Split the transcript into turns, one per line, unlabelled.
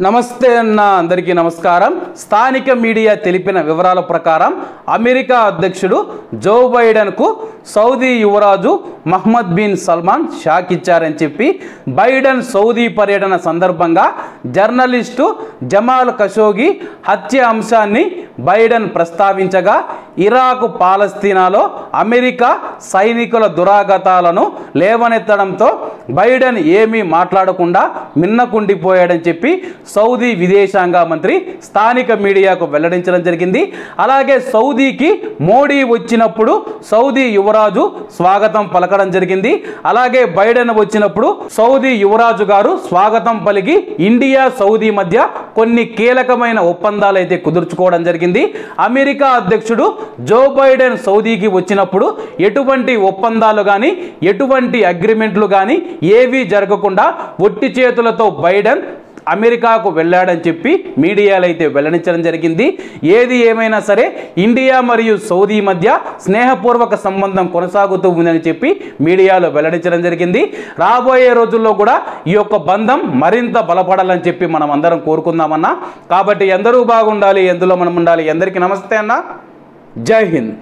నమస్తే అన్న అందరికీ నమస్కారం. స్థానిక మీడియా తెలిపిన వివరాల ప్రకారం అమెరికా అధ్యక్షుడు జో బైడెన్కు సౌదీ యువరాజు మహ్మద్ బిన్ సల్మాన్ షాక్ ఇచ్చారని చెప్పి బైడెన్ సౌదీ పర్యటన సందర్భంగా జర్నలిస్టు జమాల్ ఖషోగి హత్య అంశాన్ని బైడెన్ ప్రస్తావించగా ఇరాక్ పాలస్తీనాలో అమెరికా సైనికుల దురాగతాలను లేవనెత్తడంతో బైడెన్ ఏమీ మాట్లాడకుండా మిన్నకుండిపోయాడని చెప్పి సౌదీ విదేశాంగ మంత్రి స్థానిక మీడియాకు వెల్లడించడం జరిగింది. అలాగే సౌదీకి మోడీ వచ్చినప్పుడు సౌదీ యువరాజు స్వాగతం పలకడం జరిగింది. అలాగే బైడెన్ వచ్చినప్పుడు సౌదీ యువరాజు గారు స్వాగతం పలికి ఇండియా సౌదీ మధ్య కొన్ని కీలకమైన ఒప్పందాలు అయితే కుదుర్చుకోవడం జరిగింది. అమెరికా అధ్యక్షుడు జో బైడెన్ సౌదీకి వచ్చినప్పుడు ఎటువంటి ఒప్పందాలు కానీ ఎటువంటి అగ్రిమెంట్లు కానీ ఏవీ జరగకుండా ఒట్టి చేతులతో బైడెన్ అమెరికాకు వెళ్ళాడని చెప్పి మీడియాలో అయితే వెల్లడించడం జరిగింది. ఏది ఏమైనా సరే ఇండియా మరియు సౌదీ మధ్య స్నేహపూర్వక సంబంధం కొనసాగుతూ ఉందని చెప్పి మీడియాలో వెల్లడించడం జరిగింది. రాబోయే రోజుల్లో కూడా ఈ యొక్క బంధం మరింత బలపడాలని చెప్పి మనం అందరం కోరుకుందామన్నా. కాబట్టి ఎందరూ బాగుండాలి ఎందులో మనం ఉండాలి? ఎందరికీ నమస్తే అన్న. జై హింద్.